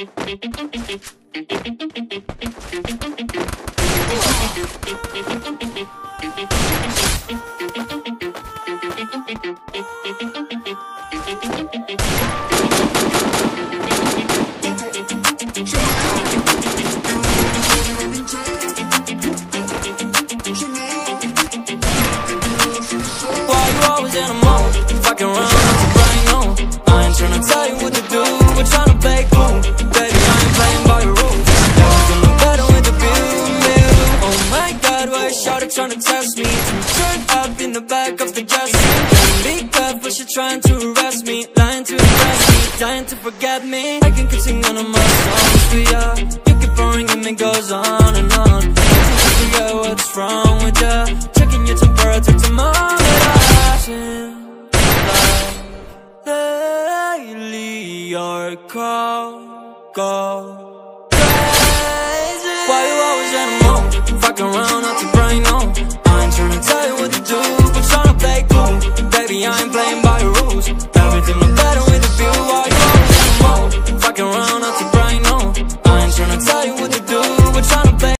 Why Shawty tryna test me? Turn up in the back of the jet Be careful, she trying to arrest me. Lying to impress me, dying to forget me. I can keep singing of my songs for ya. You keep on ringing, it goes on and on. Can't figure what's wrong with ya. Checking your temperature tomorrow. Lately, your call go crazy. Why you always in a mood? Fucking around out